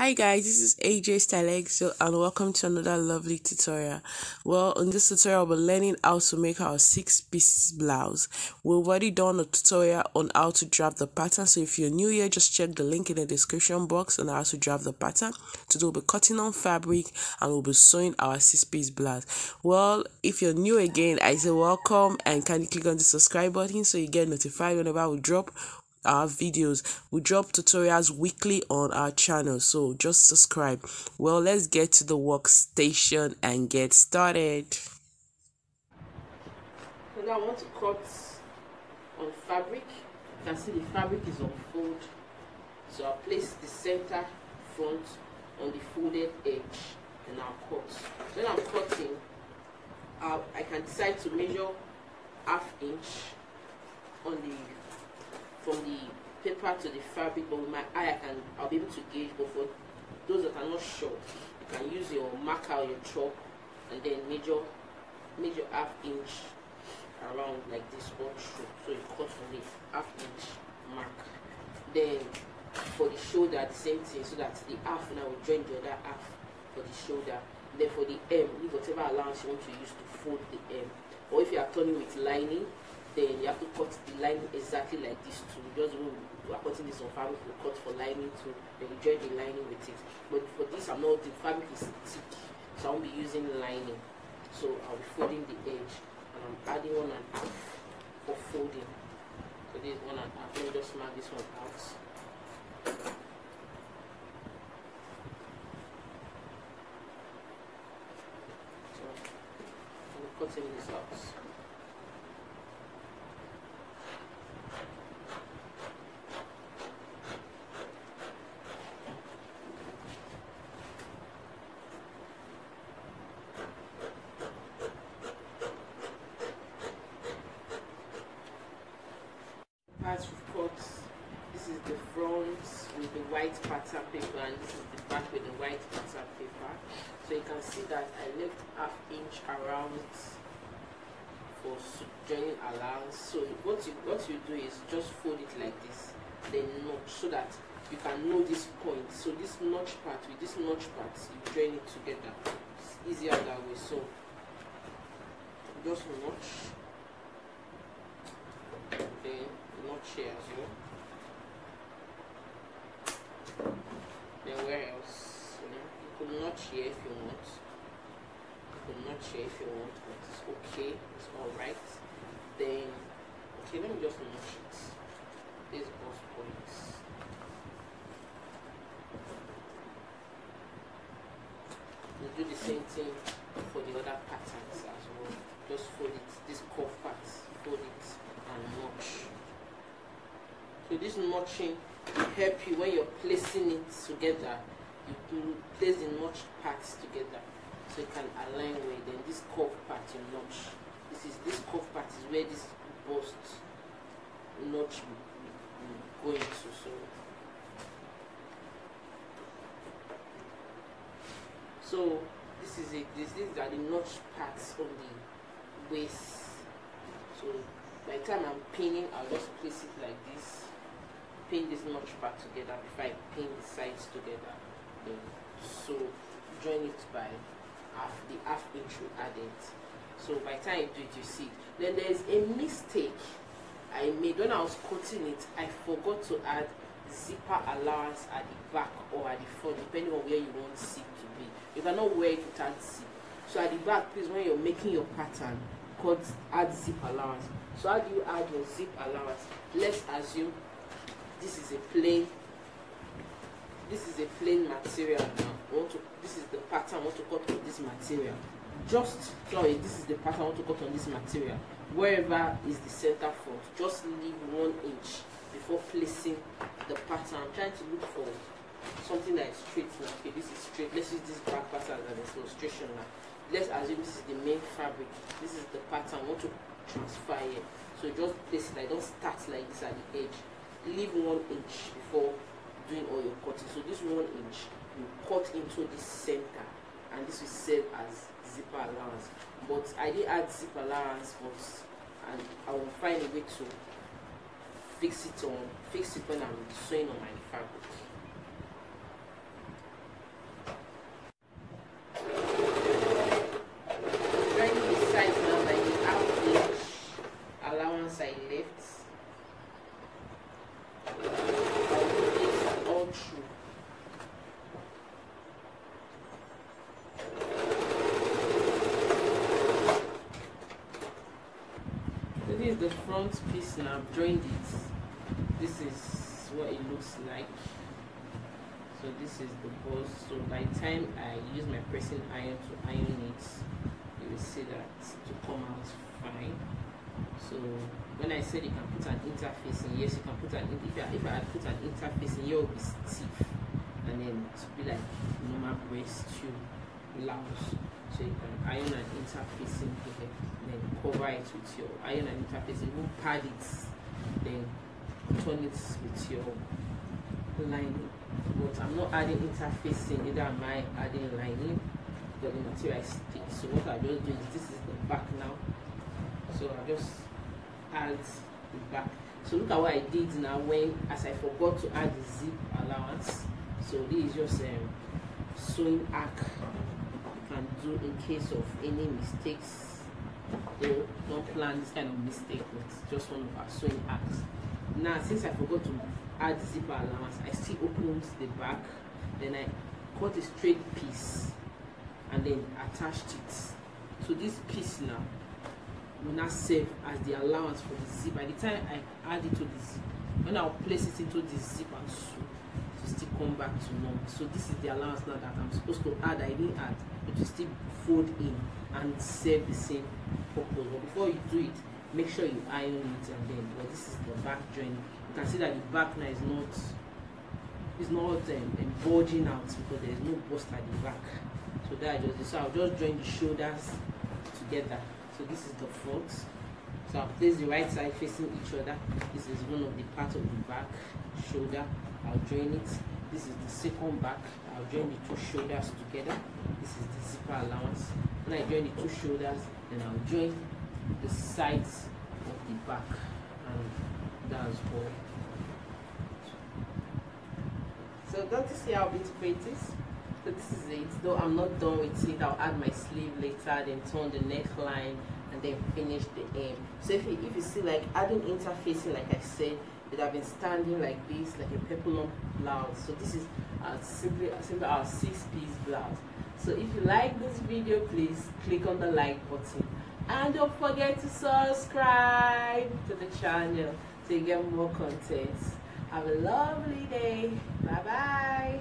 Hi guys, this is HeyJay Stylexio and welcome to another lovely tutorial. Well, in this tutorial, we're learning how to make our six piece blouse. We've already done a tutorial on how to draft the pattern. So if you're new here, just check the link in the description box on how to draft the pattern. Today we'll be cutting on fabric and we'll be sewing our six piece blouse. Well, if you're new again, I say welcome and kindly click on the subscribe button so you get notified whenever we drop our videos. We drop tutorials weekly on our channel so just subscribe. Well let's get to the workstation and get started. So now i want to cut on fabric. You can see the fabric is on fold. So i place the center front on the folded edge and i'll cut. When i'm cutting uh, i can decide to measure half inch on the from the paper to the fabric but with my eye I can I'll be able to gauge but for those that are not sure you can use your marker or your chalk and then measure measure half inch around like this all through. So you cut from the half inch mark. Then for the shoulder the same thing so that the half now will join the other half for the shoulder. Then for the M leave whatever allowance you want to use to fold the M. Or if you are turning with lining then you have to cut the line exactly like this too. Just when we are cutting this on fabric we cut for lining too then you join the lining with it. But for this i'm not the fabric is thick so i won't be using lining. So i'll be folding the edge and i'm adding one and half for folding. So this is one and half let me just mark this one out. So i'm cutting this out parts we've cut this is the front with the white pattern paper and this is the back with the white pattern paper. So you can see that I left half inch around for joining allowance. So what you what you do is just fold it like this then notch so that you can know this point. So this notch part with this notch part you join it together. It's easier that way. So just notch then notch here as well. Then where else? You, know, you could not here if you want. You could not here if you want, but it's okay. It's alright. Then, okay, let me just notch it. These both points. You do the same thing for the other patterns as well. Just fold it, this cuff part, fold it and notch. So this notching help you when you're placing it together. You place the notch parts together so you can align well. Then this curve part you notch. This is this curve part is where this bust notch will go into. So so this is it. This these are the notch parts on the waist. So by the time I'm pinning, I'll just place it like this pin this notch part together before I pin the sides together. So join it by half the half inch we added. So by the time you do it you see. Then there's a mistake I made. When I was cutting it I forgot to add zipper allowance at the back or at the front depending on where you want zip to be. You cannot wear it without zip. So at the back please when you're making your pattern cut add zip allowance. So how do you add your zip allowance? Let's assume this is a plain this is a plain material now. I want to this is the pattern I want to cut on this material. Just sorry this is the pattern I want to cut on this material. Wherever is the center front just leave one inch before placing the pattern. I'm trying to look for something that is straight now. Okay this is straight. Let's use this back pattern as an illustration now. Let's assume this is the main fabric. This is the pattern. I want to transfer here so just place it I don't start like this at the edge leave one inch before doing all your cutting. So this one inch you cut into the center and this will serve as zipper allowance. But i did add zip allowance but and i will find a way to fix it on fix it when i'm sewing on my fabric this is the front piece now i've joined it. This is what it looks like. So this is the bust so by the time i use my pressing iron to iron it you will see that to come out fine. So when i said you can put an interface in yes you can put an if i if i put an interface in here it will be stiff. And then to be like normal breast tube blouse so you can iron an interfacing here then cover it with your iron and interface even pad it then turn it with your lining. But i'm not adding interfacing either am i adding lining but the material is thick. So what i just do is this is the back now. So i just add the back. So look at what i did now when as i forgot to add the zip allowance. So this is just um sewing arc can do in case of any mistakes though don't plan this kind of mistake but just one of our sewing arcs now since i forgot to add zipper allowance i still opened the back then i cut a straight piece and then attached it. So this piece now will now serve as the allowance for the zip by the time i add it to the zip when i'll place it into the zip and sew still come back to normal. So this is the allowance now that i'm supposed to add. I didn't add. It will still fold in and serve the same purpose. But before you do it make sure you iron it and then but this is the back joint you can see that the back now is not is not um, bulging out because there is no bust at the back. So that I just so I'll just join the shoulders together. So this is the front so I'll place the right side facing each other. This is one of the part of the back shoulder. I'll join it. This is the second back. I'll join the two shoulders together. This is the zipper allowance. When I join the two shoulders then I'll join the sides of the back. And that's all. So don't you see how beautiful it is? So this is it. Though i'm not done with it i'll add my sleeve later then turn the neckline and then finish the end so if you if you see like adding interfacing like i said it have been standing like this like a peplum blouse. So this is a simply simply our six piece blouse. So if you like this video please click on the like button. And don't forget to subscribe to the channel to get more content. Have a lovely day. Bye bye